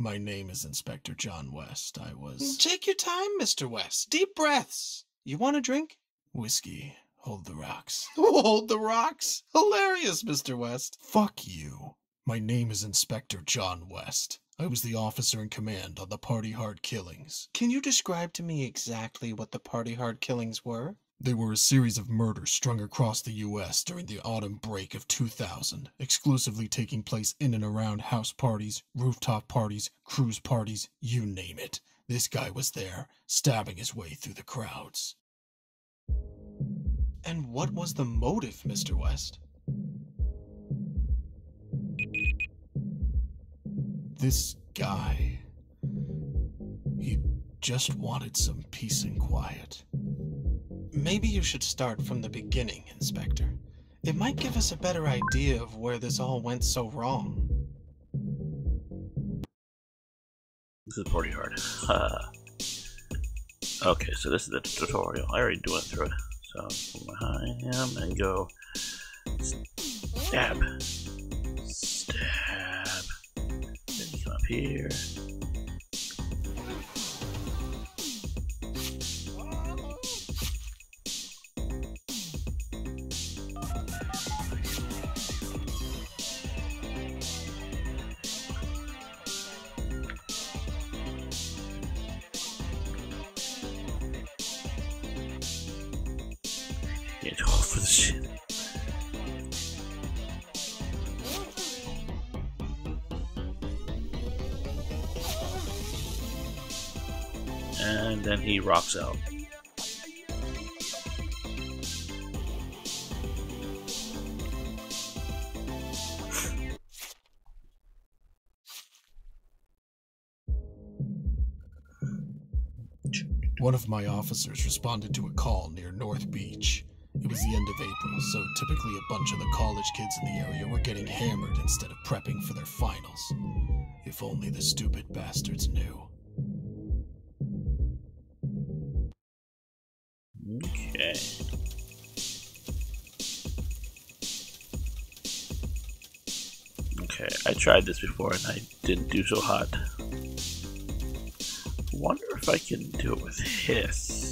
My name is Inspector John West. I was. Mm, take your time, Mr. West. Deep breaths. You want a drink? Whiskey, hold the rocks. Hold the rocks. Hilarious, Mr. West. Fuck you. My name is Inspector John West. I was the officer in command on the Party Hard killings. Can you describe to me exactly what the Party Hard killings were? They were a series of murders strung across the U.S. during the autumn break of 2000, exclusively taking place in and around house parties, rooftop parties, cruise parties, you name it. This guy was there, stabbing his way through the crowds. And what was the motive, Mr. West? This guy. He just wanted some peace and quiet. Maybe you should start from the beginning, Inspector. It might give us a better idea of where this all went so wrong. This is pretty hard. Uh, okay, so this is the tutorial. I already went through it. So I am and go stab. Stab. Then come up here. Shit. And then he rocks out. One of my officers responded to a call near North Beach. Was the end of April, so typically a bunch of the college kids in the area were getting hammered instead of prepping for their finals. If only the stupid bastards knew. Okay. Okay, I tried this before and I didn't do so hot. Wonder if I can do it with hiss.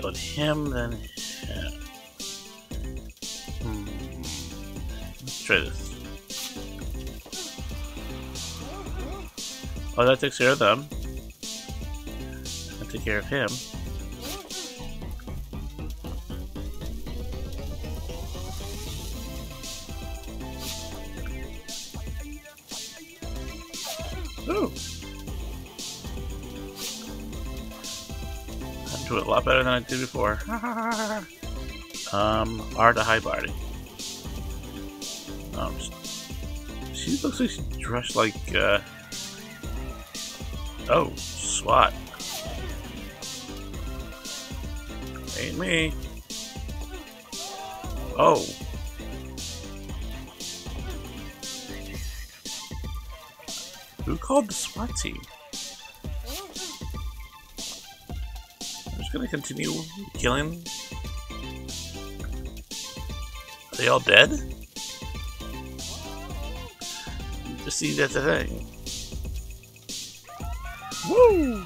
Killed him, then him. Hmm. Let's try this. Oh, that takes care of them. I take care of him. Better than I did before. um, R to high body. Um, she looks like she's dressed like, uh, oh, SWAT. Ain't me. Oh. Who called the SWAT team? Gonna continue killing. Are they all dead? Just see that's a thing. Woo!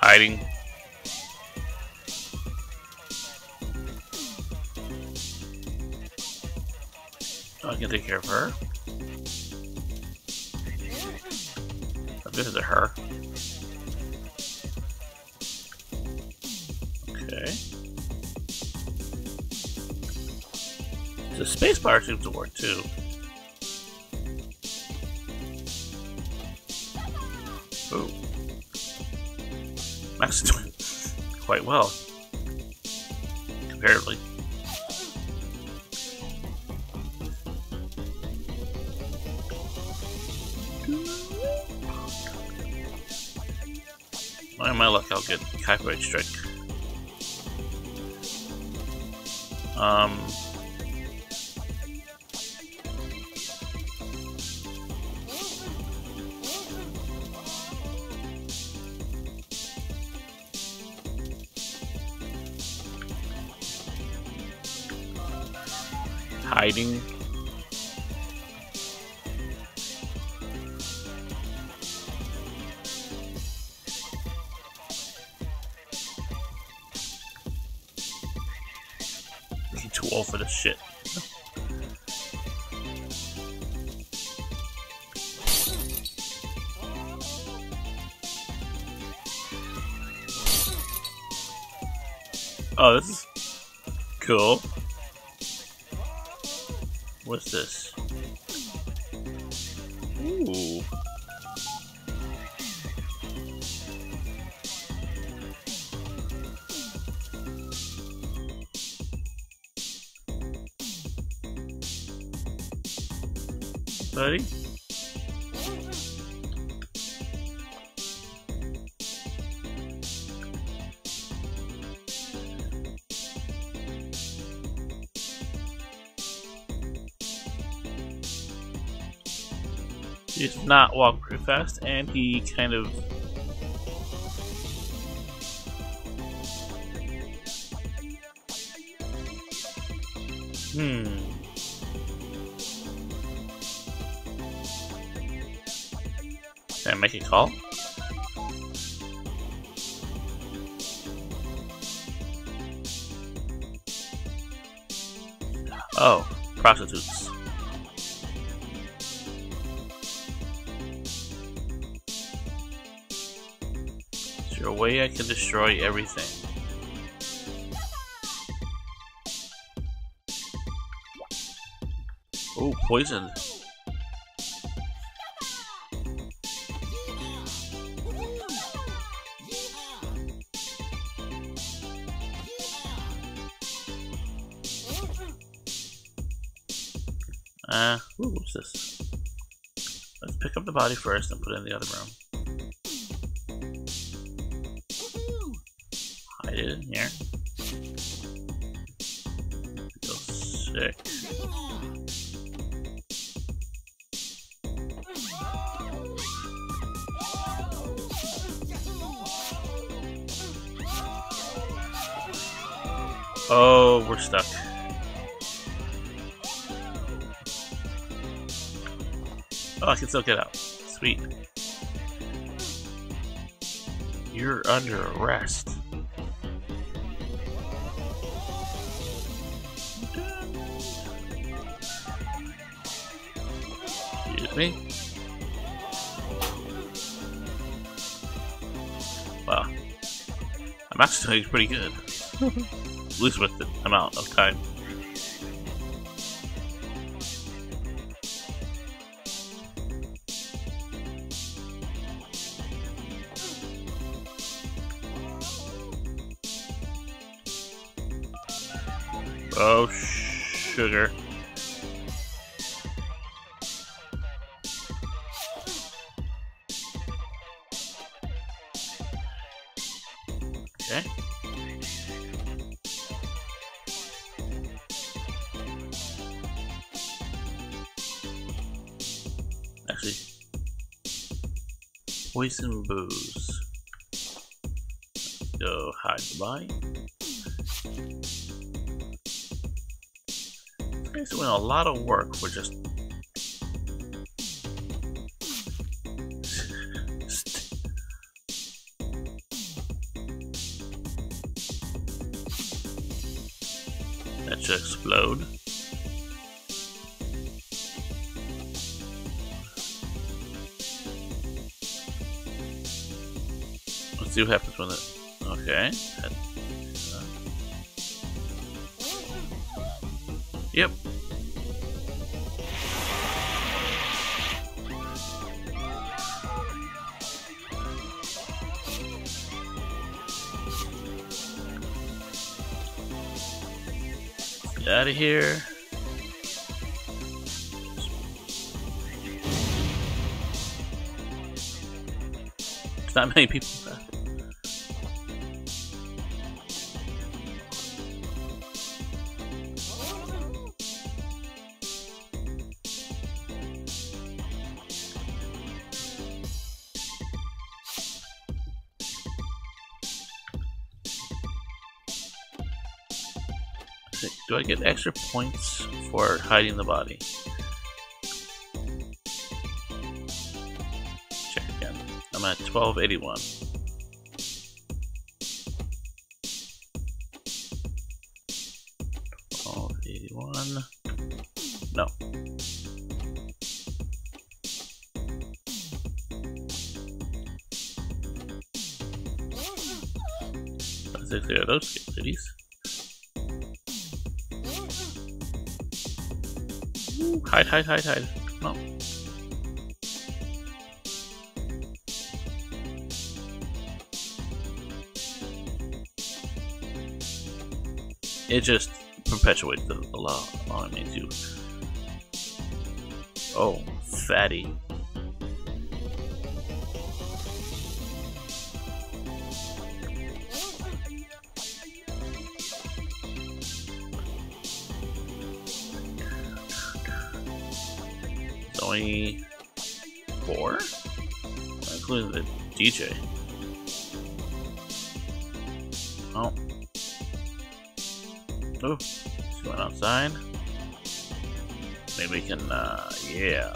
Hiding. Oh, I can take care of her. This is a her. The spacebar seems to work too. Ooh. Max is doing quite well. Comparatively. Why my luck, I'll get copyright strike. Um. Hiding. Too old for this shit. Oh, this is cool. What's this? Ooh. Buddy? He does not walk very fast, and he kind of. Hmm. Can I make a call? Oh, prostitutes. I can destroy everything? Oh, poison. Uh, ooh, this? Let's pick up the body first and put it in the other room. Here. Feel sick. Oh, we're stuck. Oh, I can still get out. Sweet. You're under arrest. Excuse me. Wow. I'm actually pretty good. Lose with the amount of time. Oh, sugar. Poison booze. Go hide the body. He's doing a lot of work for just. That should explode. See what happens when it. Okay. Yep. Get out of here. There's not many people. I get extra points for hiding the body? Check again. I'm at 1281. Twelve. No. If there are those cities. Hide, hide, hide, hide. No. It just perpetuates the, the law. Means you. Oh, fatty. Only four, including the DJ. Oh. Oh, she went outside. Maybe we can, uh, yeah.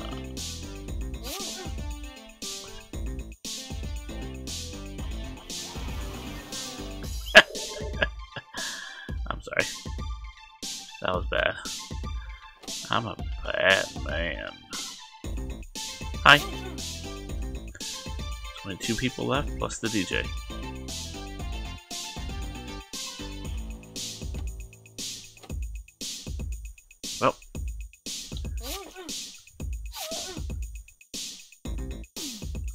Hi. Only two people left, plus the DJ. Well.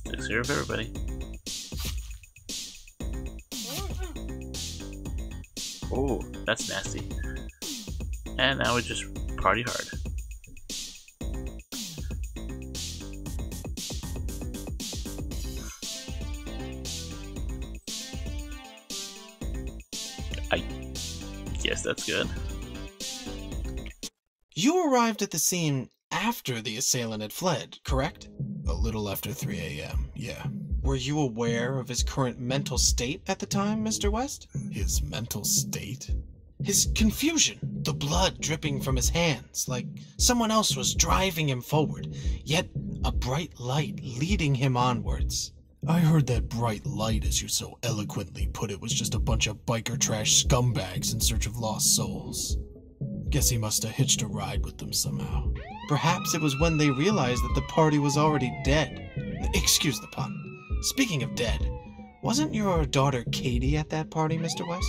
Takes care of everybody. Oh, that's nasty. And now we just party hard. Good. You arrived at the scene after the assailant had fled, correct? A little after 3 a.m., yeah. Were you aware of his current mental state at the time, Mr. West? His mental state? His confusion, the blood dripping from his hands, like someone else was driving him forward, yet a bright light leading him onwards. I heard that bright light, as you so eloquently put it, was just a bunch of biker trash scumbags in search of lost souls. Guess he must have hitched a ride with them somehow. Perhaps it was when they realized that the party was already dead. Excuse the pun. Speaking of dead, wasn't your daughter Katie at that party, Mr. West?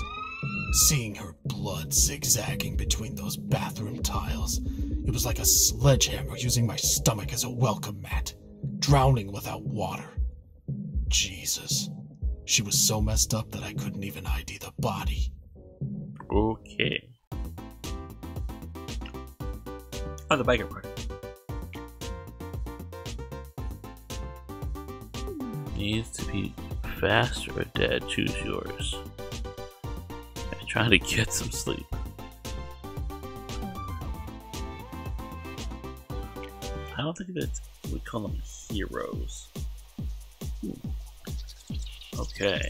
Seeing her blood zigzagging between those bathroom tiles, it was like a sledgehammer using my stomach as a welcome mat, drowning without water. Jesus. She was so messed up that I couldn't even ID the body. Okay. Oh, the biker party. Needs to be fast or dead. Choose yours. I'm trying to get some sleep. I don't think that we call them heroes. Hmm. Okay.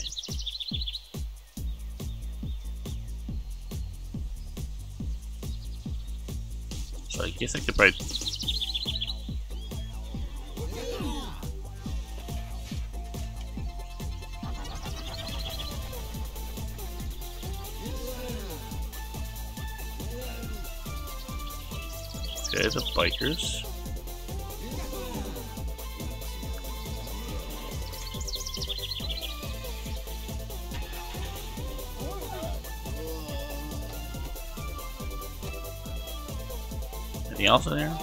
So I guess I could probably Okay, the bikers. Else in there?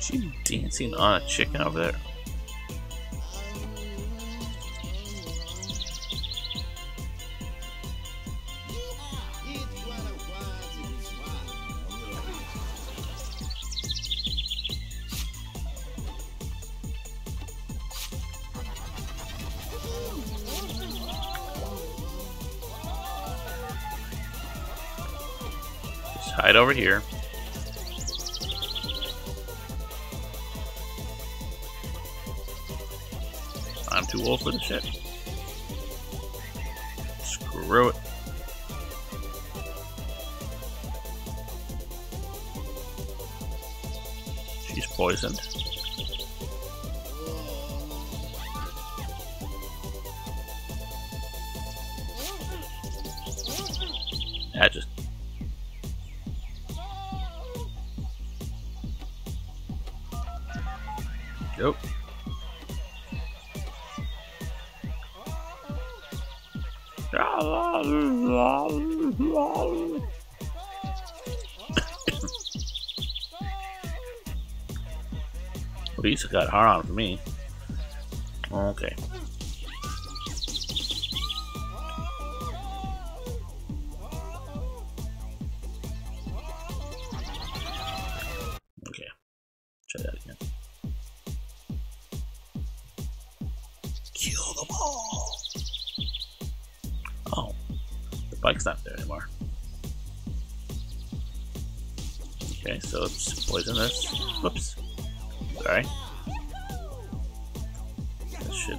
She dancing on a chicken over there? Hide over here. I'm too old for the shit. Screw it. She's poisoned. It got hard on for me. Okay. Sorry. That should.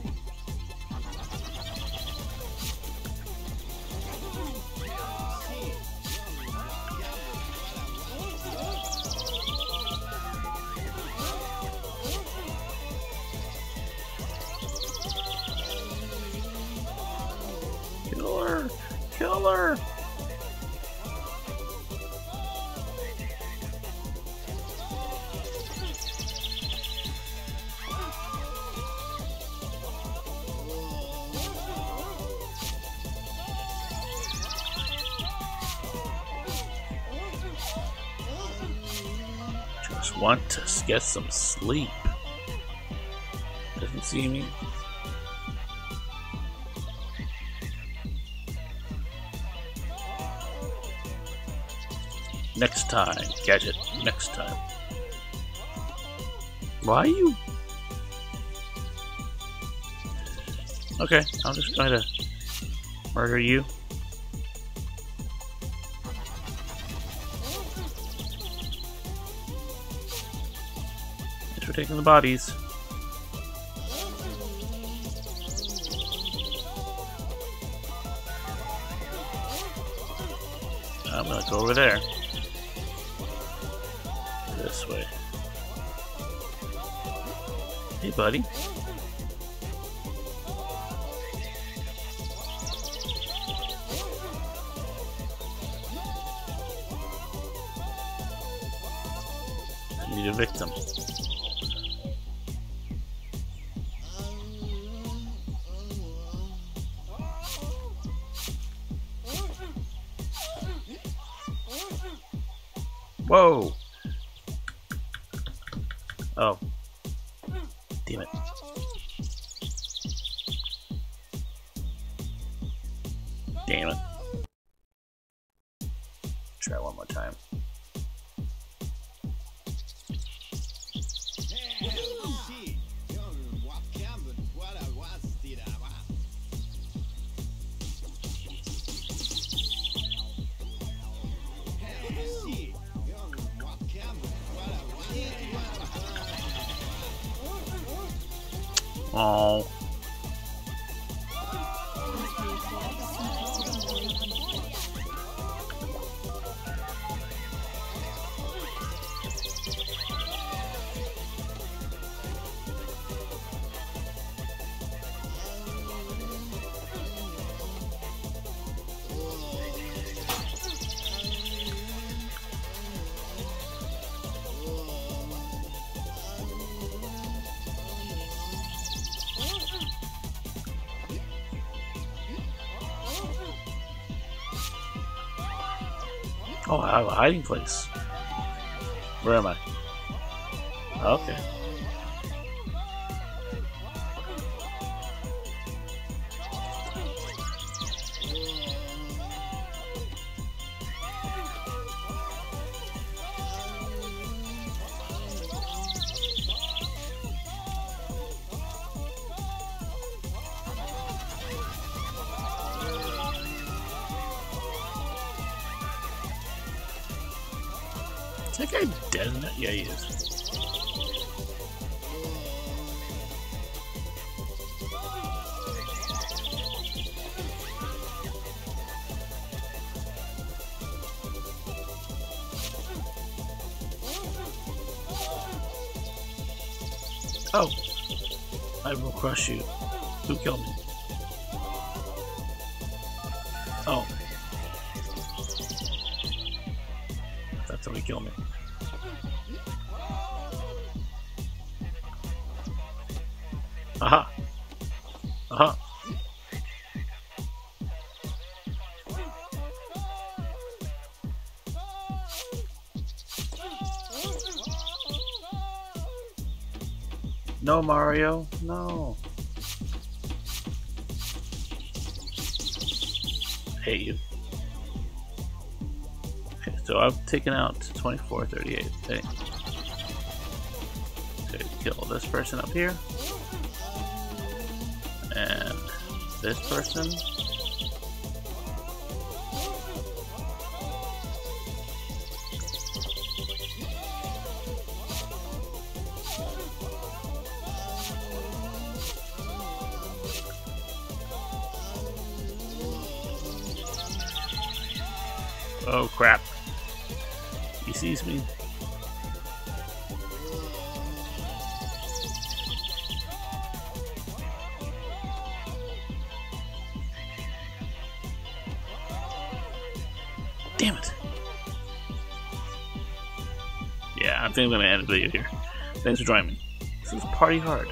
Just want to get some sleep. Doesn't see me. Next time. Gadget. Next time. Why you? Okay, I'm just going to murder you. The bodies. I'm gonna go over there. This way. Hey, buddy. Need a victim. Whoa! Oh. Damn it. Damn it. Try one more time. Oh. Oh, I have a hiding place. Where am I? Okay. That guy dead in it? Yeah, he is. Oh! I will crush you. Who killed me? That's he killed me. Aha! Aha! No, Mario. No. Hate you. So I've taken out 24, 38. Okay. Okay, kill this person up here. And this person. Oh crap. Sees me. Damn it. Yeah, I think I'm gonna end the video here. Thanks for joining me. This is Party Hard.